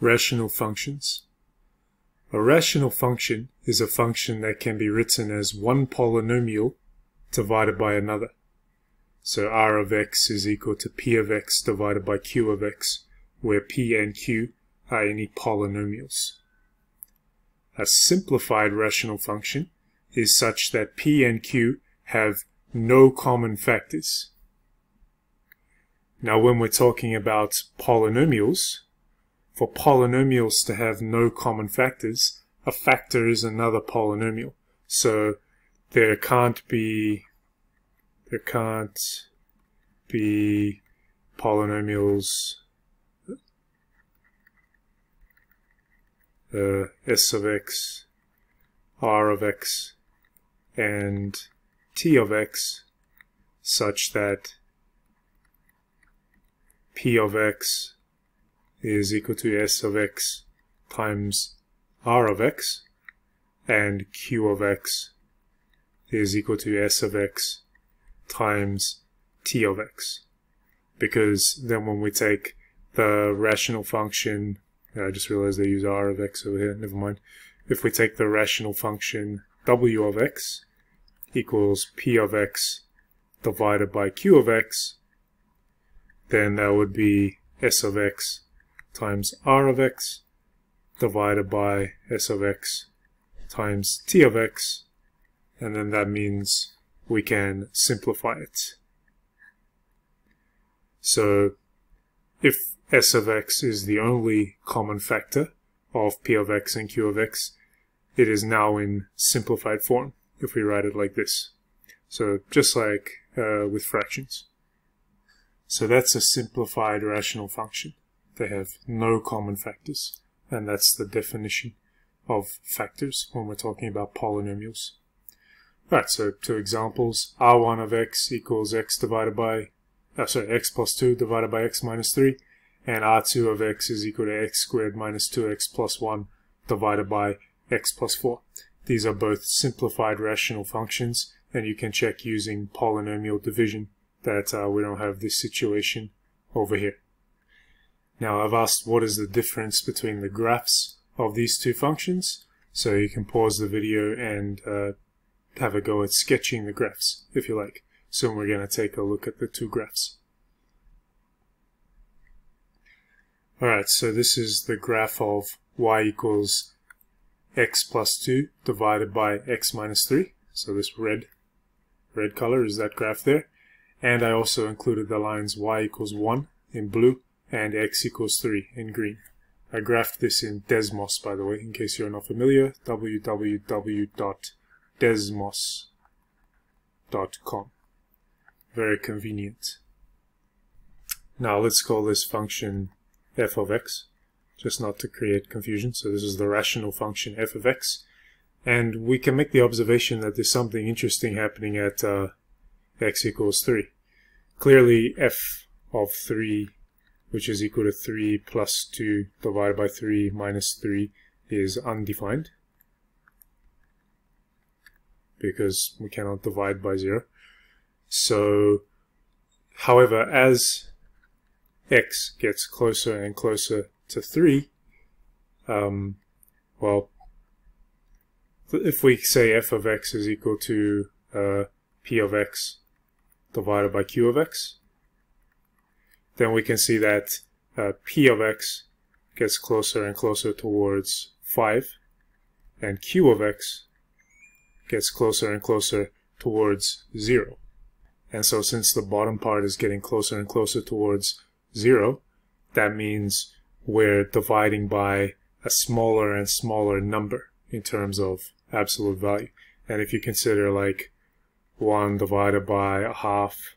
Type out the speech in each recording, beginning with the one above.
Rational functions. A rational function is a function that can be written as one polynomial divided by another. So r of x is equal to p of x divided by q of x, where p and q are any polynomials. A simplified rational function is such that p and q have no common factors. Now when we're talking about polynomials, for polynomials to have no common factors, a factor is another polynomial. So there can't be there can't be polynomials uh, s of x, r of x, and t of x such that p of x is equal to s of x times r of x and q of x is equal to s of x times t of x. Because then when we take the rational function I just realized they use r of x over here never mind. If we take the rational function w of x equals p of x divided by q of x then that would be s of x times r of x divided by s of x times t of x and then that means we can simplify it. So if s of x is the only common factor of p of x and q of x, it is now in simplified form if we write it like this. So just like uh, with fractions. So that's a simplified rational function. They have no common factors. And that's the definition of factors when we're talking about polynomials. Right, so two examples. r1 of x equals x divided by, uh, sorry, x plus 2 divided by x minus 3. And r2 of x is equal to x squared minus 2x plus 1 divided by x plus 4. These are both simplified rational functions, and you can check using polynomial division that uh, we don't have this situation over here. Now I've asked what is the difference between the graphs of these two functions. So you can pause the video and uh, have a go at sketching the graphs if you like. So we're going to take a look at the two graphs. Alright, so this is the graph of y equals x plus 2 divided by x minus 3. So this red, red color is that graph there. And I also included the lines y equals 1 in blue and x equals 3 in green. I graphed this in Desmos, by the way, in case you're not familiar, www.desmos.com. Very convenient. Now let's call this function f of x, just not to create confusion. So this is the rational function f of x. And we can make the observation that there's something interesting happening at uh, x equals 3. Clearly f of 3 which is equal to 3 plus 2 divided by 3 minus 3 is undefined because we cannot divide by 0. So, however, as x gets closer and closer to 3, um, well, if we say f of x is equal to uh, p of x divided by q of x, then we can see that uh, p of x gets closer and closer towards 5, and q of x gets closer and closer towards 0. And so since the bottom part is getting closer and closer towards 0, that means we're dividing by a smaller and smaller number in terms of absolute value. And if you consider like 1 divided by a half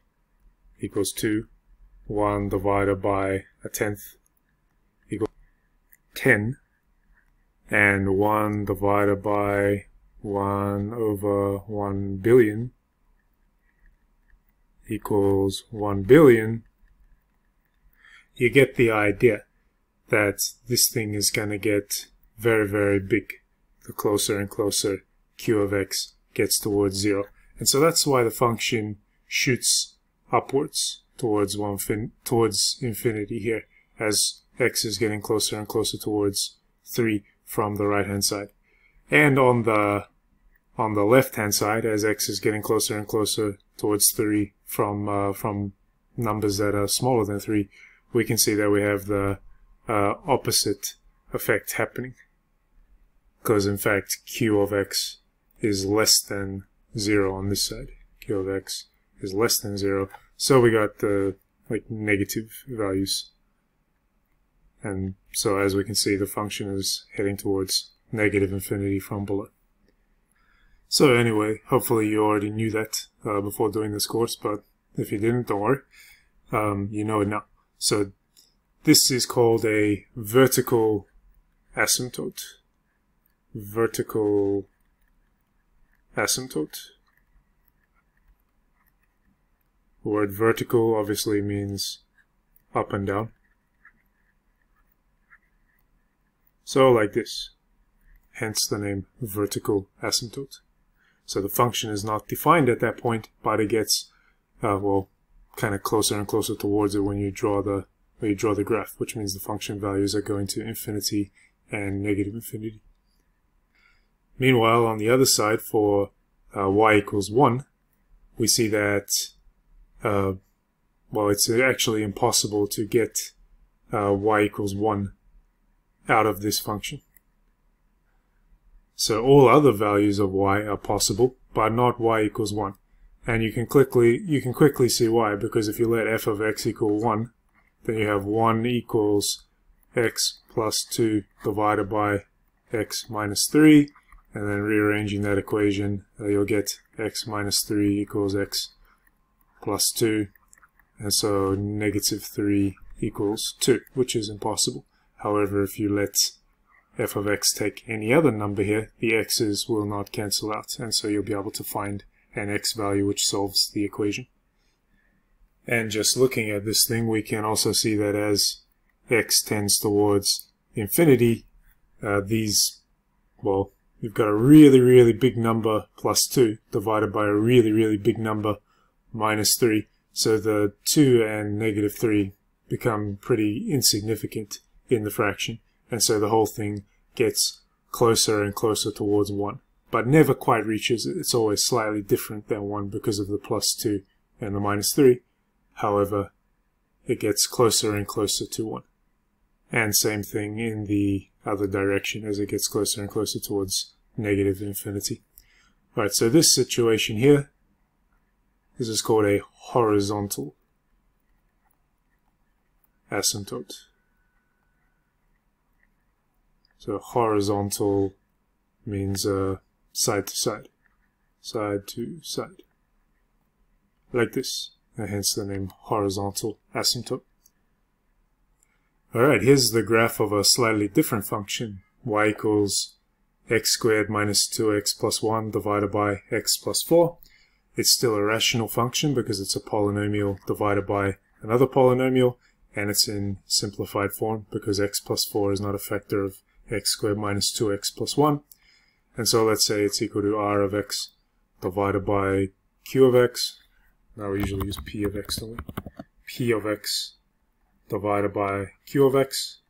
equals 2, 1 divided by a tenth equals 10 and 1 divided by 1 over 1 billion equals 1 billion, you get the idea that this thing is going to get very, very big the closer and closer q of x gets towards 0. And so that's why the function shoots upwards towards one fin towards infinity here as x is getting closer and closer towards 3 from the right hand side. And on the on the left hand side, as x is getting closer and closer towards 3 from uh, from numbers that are smaller than 3, we can see that we have the uh, opposite effect happening. Because in fact, q of x is less than 0 on this side. q of x is less than 0. So we got the like negative values. And so as we can see, the function is heading towards negative infinity from below. So anyway, hopefully you already knew that uh, before doing this course, but if you didn't, don't worry. Um, you know it now. So this is called a vertical asymptote. Vertical asymptote. The word vertical obviously means up and down. So like this, hence the name vertical asymptote. So the function is not defined at that point, but it gets, uh, well, kind of closer and closer towards it when you draw the when you draw the graph, which means the function values are going to infinity and negative infinity. Meanwhile, on the other side, for uh, y equals 1, we see that, uh, well, it's actually impossible to get uh, y equals 1 out of this function. So all other values of y are possible, but not y equals 1. And you can quickly you can quickly see why, because if you let f of x equal 1, then you have 1 equals x plus 2 divided by x minus 3, and then rearranging that equation, uh, you'll get x minus 3 equals x plus 2, and so negative 3 equals 2, which is impossible. However, if you let f of x take any other number here, the x's will not cancel out, and so you'll be able to find an x value which solves the equation. And just looking at this thing, we can also see that as x tends towards infinity, uh, these, well, you've got a really, really big number plus 2 divided by a really, really big number minus 3. So the 2 and negative 3 become pretty insignificant in the fraction. And so the whole thing gets closer and closer towards 1. But never quite reaches it. It's always slightly different than 1 because of the plus 2 and the minus 3. However, it gets closer and closer to 1. And same thing in the other direction as it gets closer and closer towards negative infinity. Right, so this situation here, this is called a horizontal asymptote. So horizontal means uh, side to side, side to side, like this, and hence the name horizontal asymptote. Alright, here's the graph of a slightly different function, y equals x squared minus 2x plus 1 divided by x plus 4. It's still a rational function because it's a polynomial divided by another polynomial, and it's in simplified form because x plus 4 is not a factor of x squared minus 2x plus 1. And so let's say it's equal to r of x divided by q of x. Now we usually use p of x, don't we? p of x divided by q of x,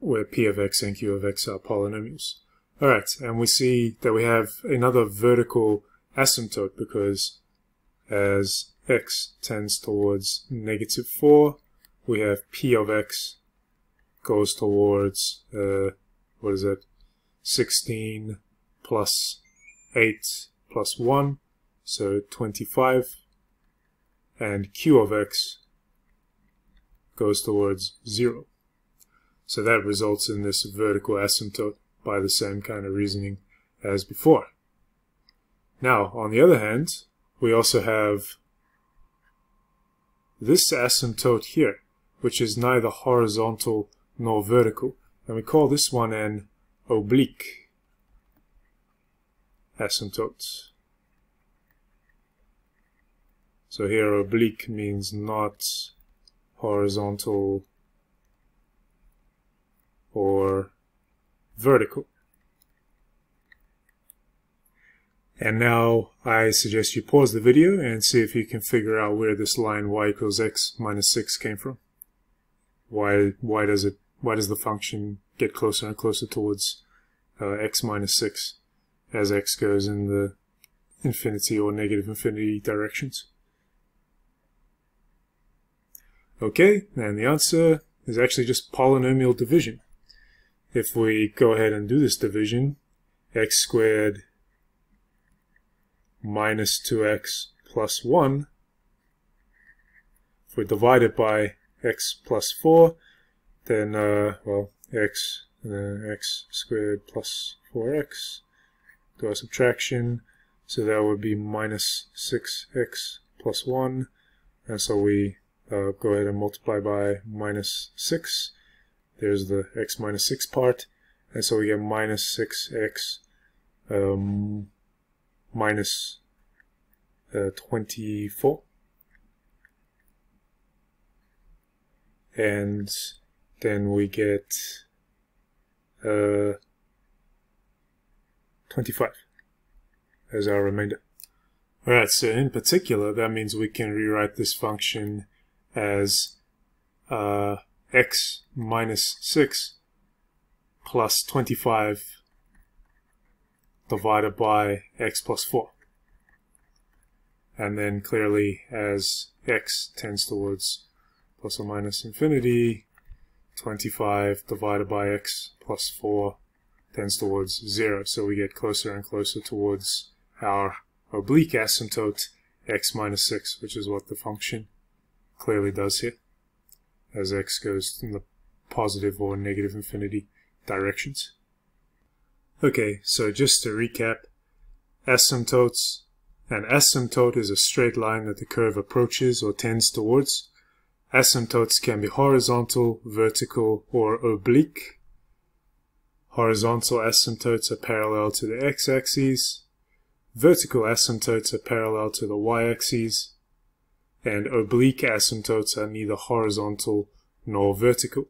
where p of x and q of x are polynomials. Alright, and we see that we have another vertical asymptote because as x tends towards negative 4, we have p of x goes towards, uh, what is it, 16 plus 8 plus 1, so 25, and q of x goes towards 0. So that results in this vertical asymptote by the same kind of reasoning as before. Now, on the other hand, we also have this asymptote here, which is neither horizontal nor vertical. And we call this one an oblique asymptote. So here oblique means not horizontal or vertical. And now I suggest you pause the video and see if you can figure out where this line y equals x minus 6 came from why why does it why does the function get closer and closer towards uh, x minus 6 as x goes in the infinity or negative infinity directions. Okay, and the answer is actually just polynomial division. If we go ahead and do this division, x squared minus 2x plus 1, if we divide it by x plus 4, then, uh, well, x then x squared plus 4x, do a subtraction, so that would be minus 6x plus 1, and so we uh, go ahead and multiply by minus 6. There's the x minus 6 part, and so we get minus 6x um, minus, uh, 24. And then we get uh, 25 as our remainder. Alright, so in particular, that means we can rewrite this function as uh, x minus 6 plus 25 divided by x plus 4. And then clearly as x tends towards plus or minus infinity, 25 divided by x plus 4 tends towards 0. So we get closer and closer towards our oblique asymptote x minus 6, which is what the function clearly does here, as x goes in the positive or negative infinity directions. Okay, so just to recap, asymptotes, an asymptote is a straight line that the curve approaches or tends towards. Asymptotes can be horizontal, vertical, or oblique. Horizontal asymptotes are parallel to the x-axis. Vertical asymptotes are parallel to the y-axis. And oblique asymptotes are neither horizontal nor vertical.